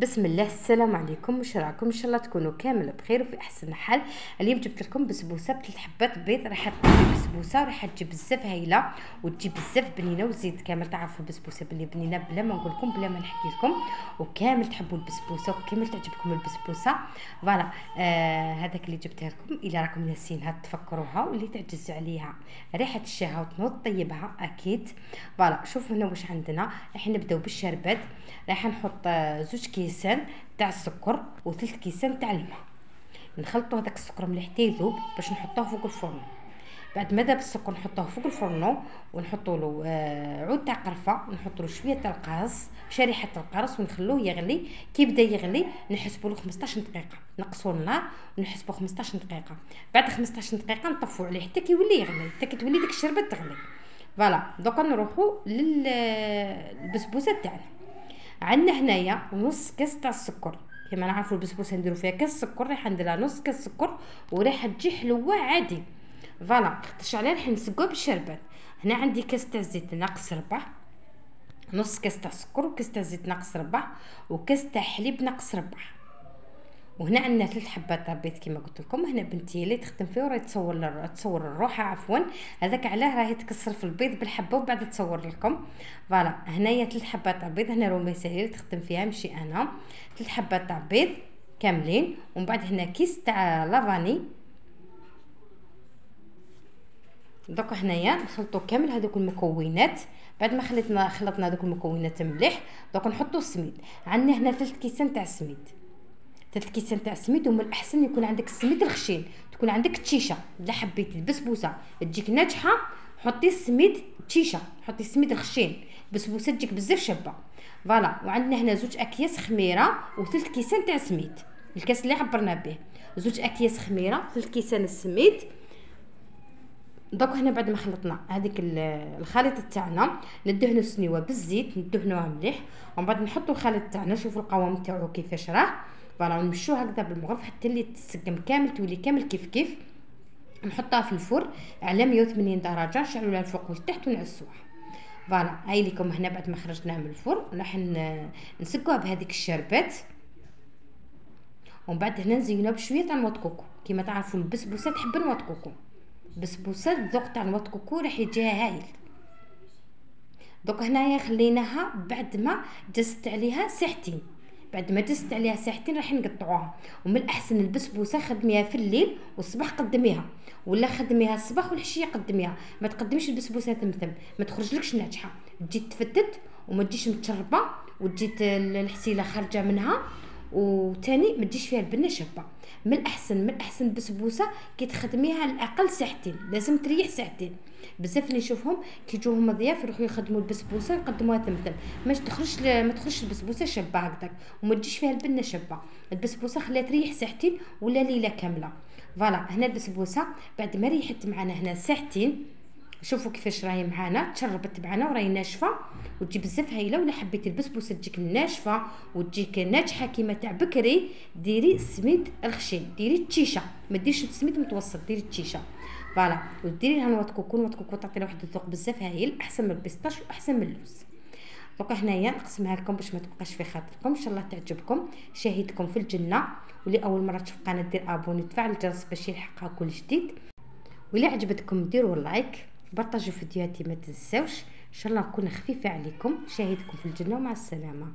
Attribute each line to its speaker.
Speaker 1: بسم الله السلام عليكم. واش راكم إن شاء الله تكونوا كامل بخير وفي أحسن حال. اليوم جبت لكم بسبوسة بثلاث حبات بيض. راح تجي بسبوسة راح تجي بزاف هايلة وتجي بزاف بنينة وزيد كامل. تعرفوا البسبوسه بلي بنينة بلا ما نقول لكم بلا ما نحكي لكم. وكامل تحبوا البسبوسة وكامل تعجبكم البسبوسة. فوالا آه هذاك اللي جبتها لكم إلا راكم ناسينها تفكروها. واللي تعجز عليها ريحة الشهوه وتنوض طيبها أكيد. voilà شوفوا هنا واش عندنا. راح نبداو بالشربات. راح نحط آه، زوج كيسان تاع السكر وثلث كيسان تاع الماء. نخلطوا هذاك السكر مليح يذوب باش نحطوه فوق الفرن. بعد ما ذاب السكر نحطوه فوق الفرن ونحطوا له آه عود تاع قرفة ونحط له شوية تاع القارص شريحة القارص ونخلوه يغلي. كي بدا يغلي نحسبوا له 15 دقيقة. نقصوا النار ونحسبوا 15 دقيقة. بعد 15 دقيقة نطفوا عليه حتى كي يولي يغلي حتى كي تولي ديك الشربة تغلي. voilà دوكا نروحوا للبسبوسه تاعنا. عندنا هنايا نص كاس تاع السكر. كما نعرفوا البسبوسه نديرو فيها كاس سكر راح ندير نص كاس سكر وراح تجي حلوة عادي. voilà خدش عليها راح نسقوها بالشربات. هنا عندي كاس تاع زيت ناقص ربع. نص كاس تاع سكر وكاس تاع زيت ناقص ربع وكاس تاع حليب ناقص ربع. وهنا عندنا ثلاث حبات بيض كما قلت لكم. هنا بنتي اللي تخدم فيه وراهي تصور تصور الروحة عفوا. هذاك علاه راهي تكسر في البيض بالحبة وبعد تصور لكم. voilà هنايا ثلاث حبات تاع بيض هنا روميسه هي اللي تخدم فيها ماشي أنا. ثلاث حبات تاع بيض كاملين. ومن بعد هنا كيس تاع la vanille. دوك هنايا نخلطوا كامل هذوك المكونات. بعد ما خلطنا خلطنا هذوك المكونات مليح دوك نحطوا السميد. عندنا هنا ثلاث كيسان تاع السميد. ثلاث كيسان تاع السميد ومن الأحسن يكون عندك السميد الخشين. تكون عندك تشيشة. اذا حبيتي البسبوسة تجيك ناجحة حطي السميد تشيشة. حطي السميد الخشين. البسبوسه تجيك بزاف شابة. فوالا. وعندنا هنا زوج أكياس خميرة وثلث كيسان تاع سميد الكاس اللي عبرنا به. زوج أكياس خميرة ثلث كيسان السميد دوك هنا بعد ما خلطنا هذيك الخليط تاعنا ندهنو السنيوه بالزيت ندهنوها مليح ومن بعد نحطو الخليط تاعنا شوفوا القوام تاعو كيفاش راه. voilà ونمشيو هكذا بالمغرف حتى اللي تسقم كامل تولي كامل كيف كيف. نحطها في الفرن على 180 درجة نشعلوا لها الفوق والتحت ونعسوها voilà هاي لكم هنا بعد ما خرجناها من الفرن. راح نسقوها بهذيك الشربات. ومن بعد هنا نزينوها بشوية تاع noix de coco. كيما تعرفوا البسبوسة تحب noix de coco. بسبوسه الذوق تاع noix de coco راح يجيها هايل. دوك هنايا خليناها بعد ما جست عليها ساعتين بعد ما جست عليها ساعتين راح نقطعوها. ومن الأحسن البسبوسه خدميها في الليل والصباح قدميها. ولا خدميها الصباح والعشية قدميها. ما تقدميش البسبوسه ثمثم ما تخرجلكش ناجحة. تجي تفتت وما تجيش متشربة وتجي الحسيلة خارجة منها وتاني ما تجيش فيها البنة شابة. من الاحسن من الاحسن البسبوسه كي تخدميها على الأقل ساعتين. لازم تريح ساعتين. بزاف اللي نشوفهم كي يجوهم ضياف يروحوا يخدموا البسبوسة يقدموها تمثل. ما تخرجش ما تخرجش البسبوسة شابة هكذاك. وما تجيش فيها البنة شابة. البسبوسة خليها تريح ساعتين ولا ليلة كاملة. voilà هنا البسبوسة بعد ما ريحت معنا هنا ساعتين شوفوا كيفاش راهي معانا تشربت معنا وراهي ناشفة وتجي بزاف هايلة ولا حبيتي البسبوسه تجيك ناشفة وتجيك ناجحة كيما تاع بكري ديري السميد الخشين ديري التشيشه ما ديريش السميد متوسط ديري التشيشه voilà وديري لها noix de coco noix de coco تعطينا واحد الذوق بزاف هايل أحسن من ال pistache واحسن من اللوز. دوكا هنايا نقسمها لكم باش ما تبقاش في خاطركم إن شاء الله تعجبكم. شاهدكم في الجنة واللي أول مرة تشوف قناة دير abonné تفعل الجرس باش يلحقها كل جديد. واللي عجبتكم ديروا like. بارطاجوا فيديوهاتي ما تنساوش. إن شاء الله نكون خفيفة عليكم. شاهدكم في الجنة ومع السلامة.